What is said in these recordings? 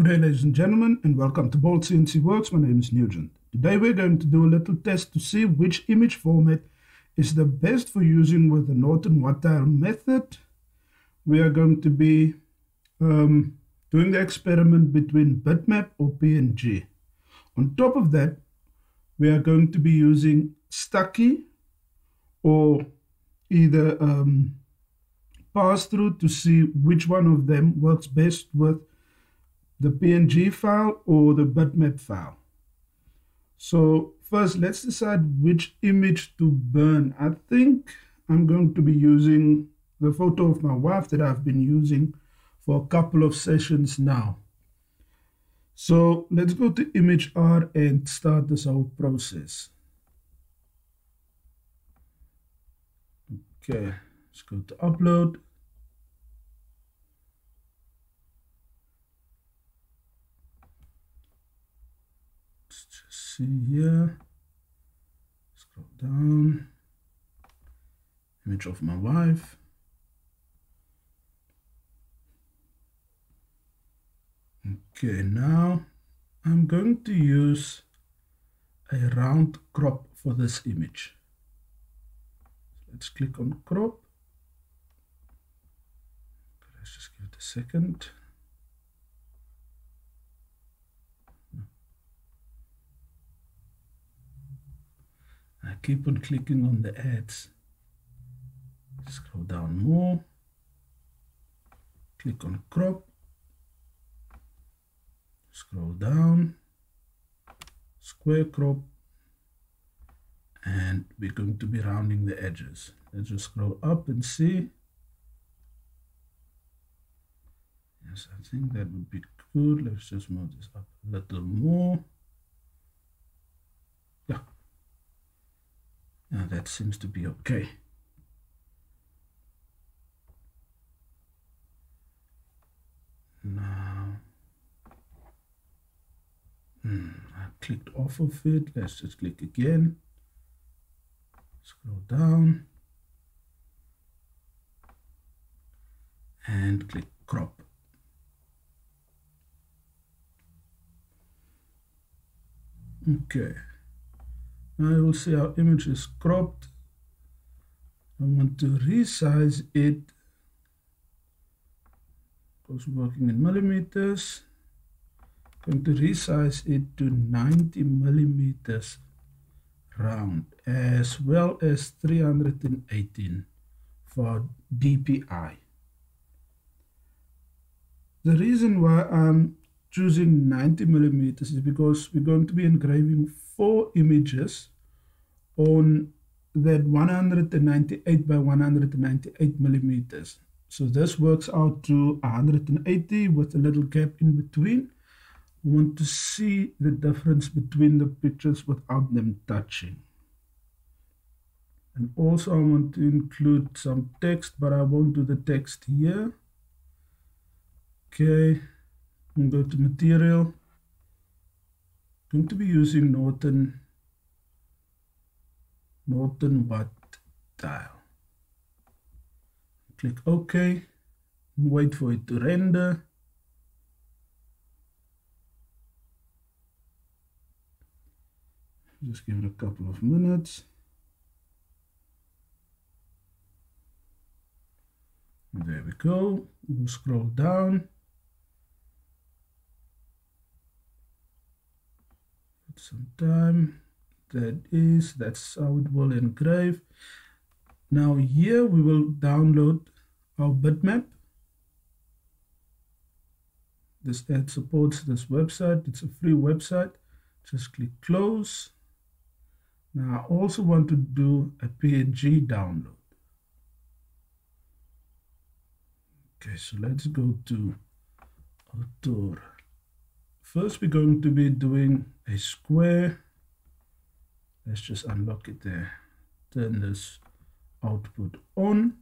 Good day, ladies and gentlemen, and welcome to Bald CNC Works. My name is Nugent. Today we're going to do a little test to see which image format is the best for using with the Norton White Tile method. We are going to be um, doing the experiment between bitmap or PNG. On top of that, we are going to be using Stucki or either um, pass through to see which one of them works best with the PNG file or the bitmap file. So first, let's decide which image to burn. I think I'm going to be using the photo of my wife that I've been using for a couple of sessions now. So let's go to Imag-R and start this whole process. Okay, let's go to upload. See here. Scroll down. Image of my wife. Okay now I'm going to use a round crop for this image. Let's click on crop. Let's just give it a second I keep on clicking on the ads. Scroll down more. Click on crop. Scroll down. Square crop. And we're going to be rounding the edges. Let's just scroll up and see. Yes, I think that would be good. Let's just move this up a little more. Now that seems to be okay. Now, hmm, I clicked off of it. Let's just click again. Scroll down. And click crop. Okay. Now you will see our image is cropped. I want to resize it because we're working in millimeters. I'm going to resize it to 90 millimeters round as well as 318 for DPI. The reason why I'm choosing 90 millimeters is because we're going to be engraving four images on that 198 by 198 millimeters. So this works out to 180 with a little gap in between. We want to see the difference between the pictures without them touching. And also I want to include some text, but I won't do the text here. Okay, I'm going to material. Going to be using Norton Norton White Tile. Click OK. Wait for it to render. Just give it a couple of minutes. There we go. We'll scroll down. Some time. That is that's how it will engrave. Now here we will download our bitmap. This ad supports this website. It's a free website. Just click close. Now I also want to do a PNG download. Okay so let's go to author first we're going to be doing a square. Let's just unlock it there. Turn this output on.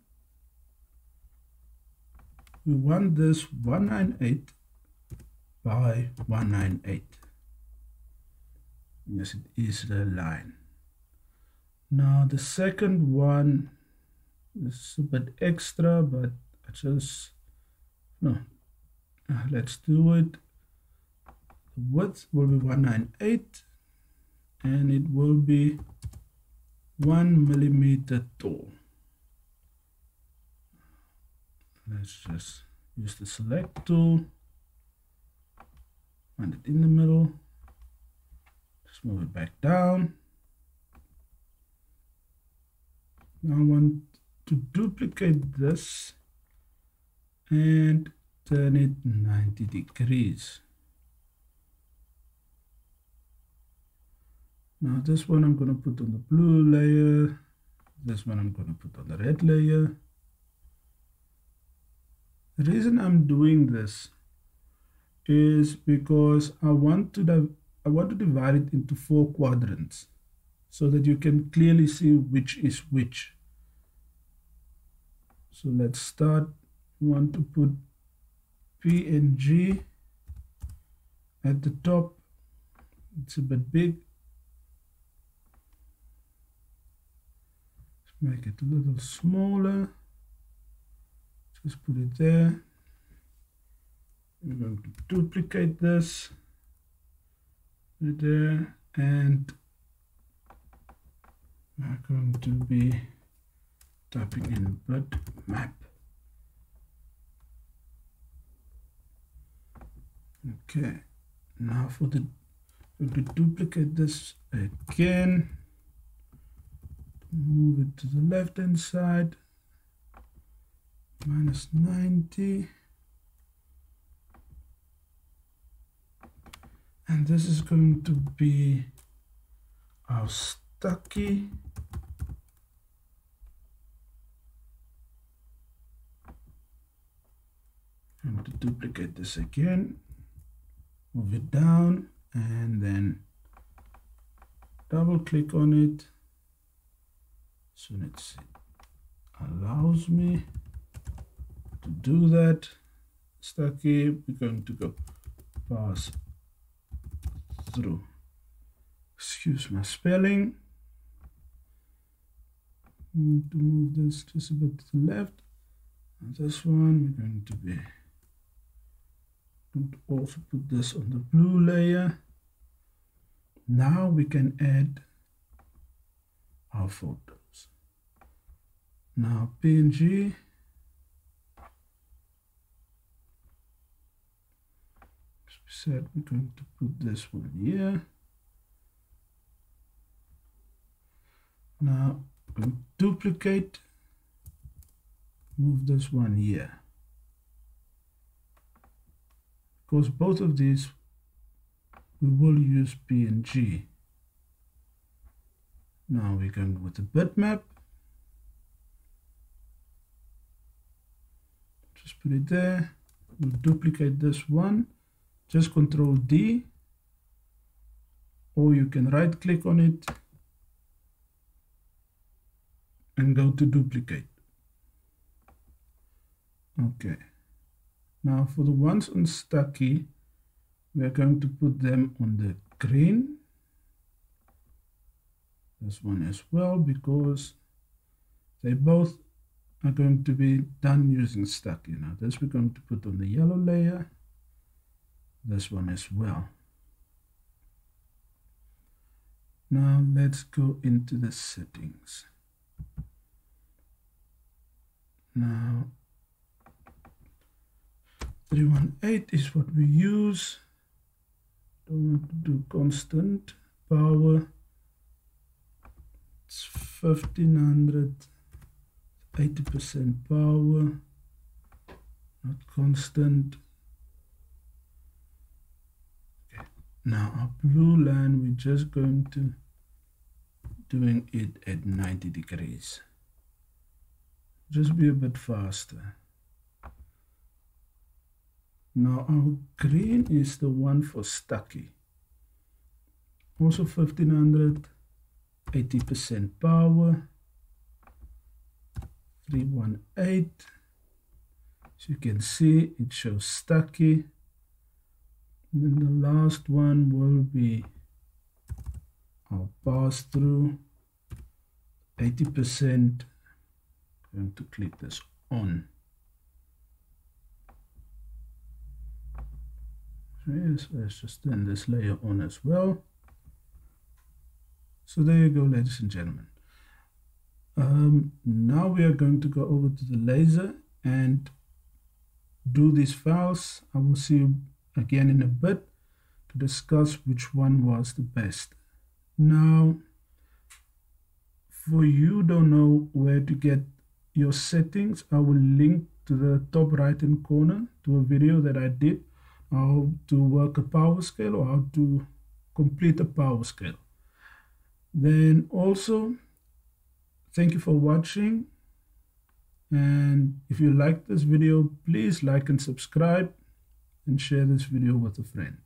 We want this 198 by 198 yes it is the line. Now the second one is a bit extra but I just no let's do it width will be 198 and it will be one millimeter tall. Let's just use the select tool, find it in the middle, just move it back down. Now I want to duplicate this and turn it 90 degrees. Now this one I'm going to put on the blue layer. This one I'm going to put on the red layer. The reason I'm doing this is because I want to I want to divide it into four quadrants so that you can clearly see which is which. So let's start. We want to put PNG at the top. It's a bit big. Make it a little smaller. Just put it there. We're going to duplicate this. Right there. And we're going to be typing in bitmap okay. Now for the to duplicate this again move it to the left hand side. Minus 90 and this is going to be our Stucki. I'm going to duplicate this again. Move it down and then double click on it so let's see allows me to do that. Stucki we're going to go pass through. Excuse my spelling. To move this just a bit to the left. And this one we're going to be going to also put this on the blue layer. Now we can add our photo now PNG As we said we're going to put this one here. Now duplicate, move this one here. Because both of these we will use PNG. Now we're going with the bitmap. just put it there we'll duplicate this one just control D or you can right click on it and go to duplicate. Okay. Now for the ones on Stucki we are going to put them on the green. This one as well because they both are going to be done using Stucki. Now this we're going to put on the yellow layer, this one as well. Now let's go into the settings. Now 318 is what we use. Don't want to do constant power. It's 1500 80% power, not constant. Now our blue line, we're just going to doing it at 90 degrees. Just be a bit faster. Now our green is the one for Stucki. Also 1500, 80% power. 318 as you can see it shows Stucki. And then the last one will be our pass through 80% I'm going to click this on. Yes, let's just turn this layer on as well. So there you go, ladies and gentlemen. Um, now we are going to go over to the laser and do these files. I will see you again in a bit to discuss which one was the best. Now, for you don't know where to get your settings, I will link to the top right hand corner to a video that I did how to work a power scale or how to complete a power scale. Then also, thank you for watching. And if you like this video, please like and subscribe and share this video with a friend.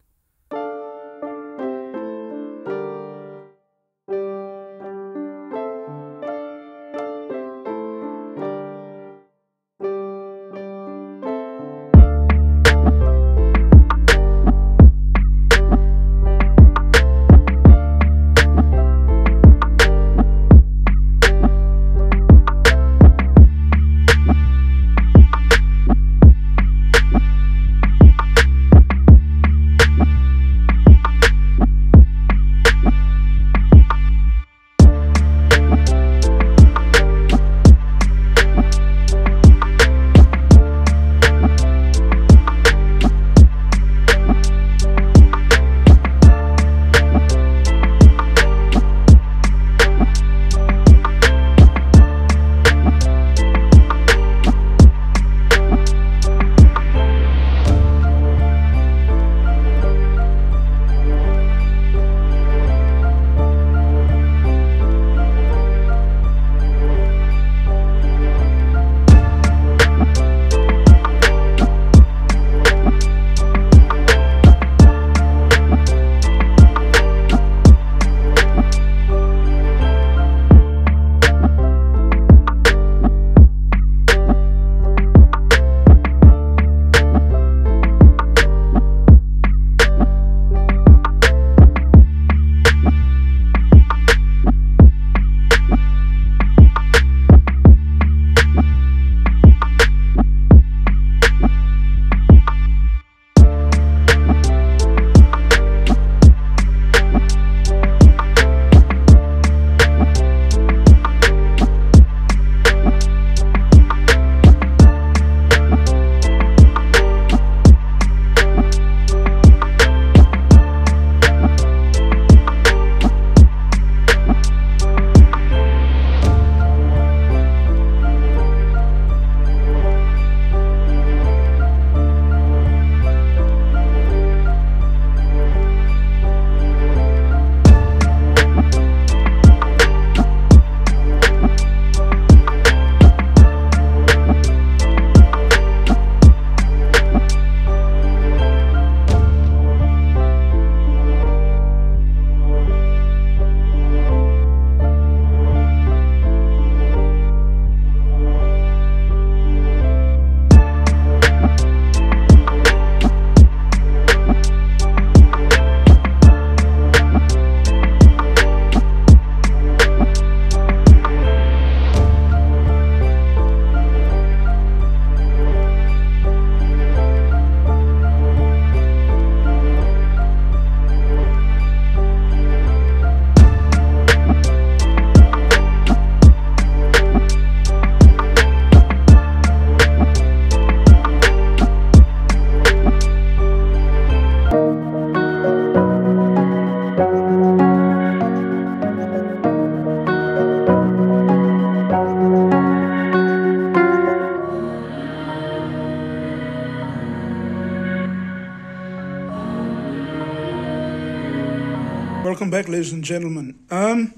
Back, ladies and gentlemen. Um,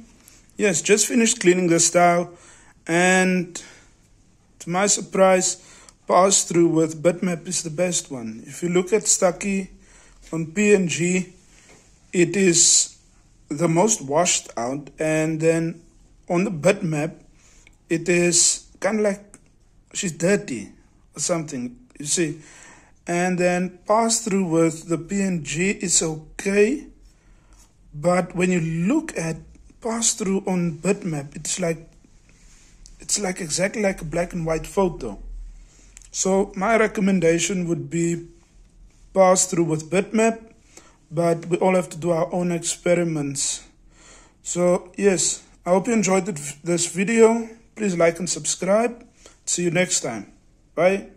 yes, just finished cleaning the style, and to my surprise, pass through with bitmap is the best one. If you look at Stucki on PNG, it is the most washed out, and then on the bitmap, it is kind of like she's dirty or something. You see, and then pass through with the PNG is okay but when you look at pass through on bitmap, it's like it's like exactly like a black and white photo. So my recommendation would be pass through with bitmap but we all have to do our own experiments. So yes i hope you enjoyed this video. Please like and subscribe. See you next time. Bye